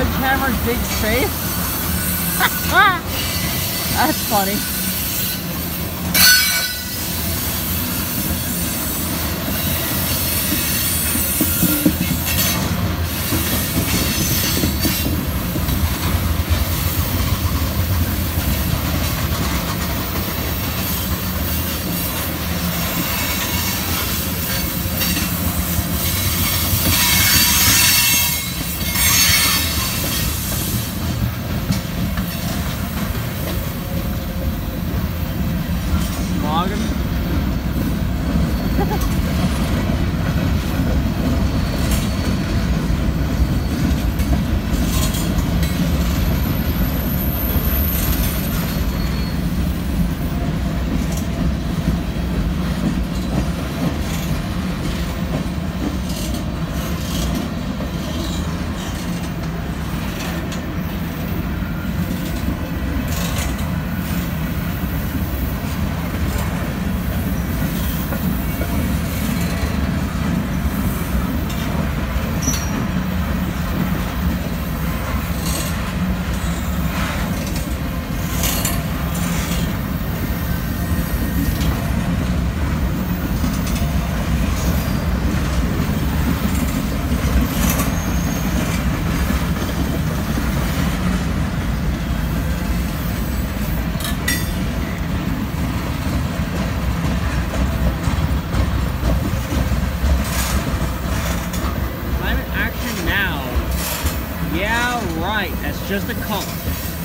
Sledgehammer digs safe? That's funny. Just a color.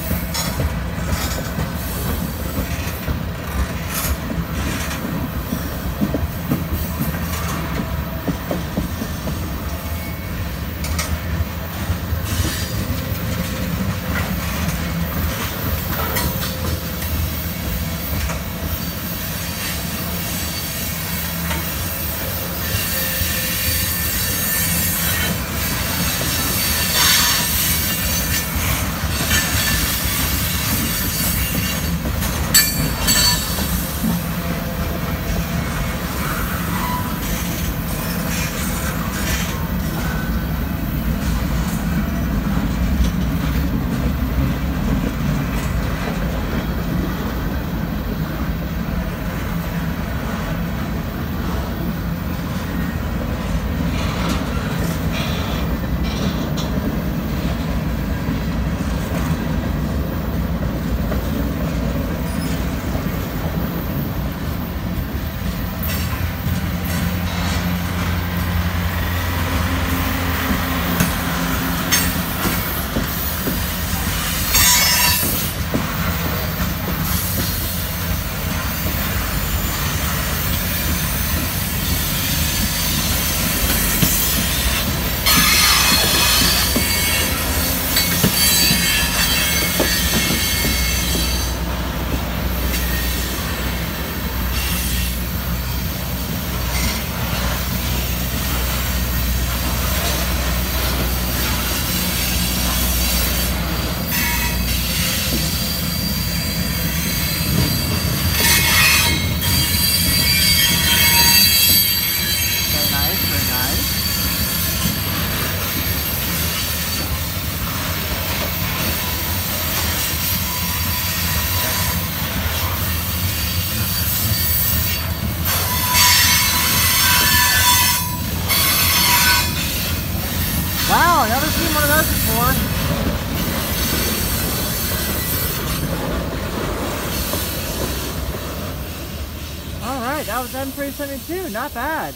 Right, that was M372. Not bad.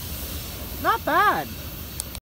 Not bad.